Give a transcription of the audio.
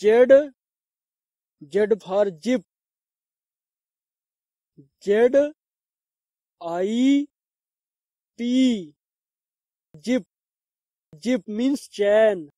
Z Z for zip Z I P zip zip means chain.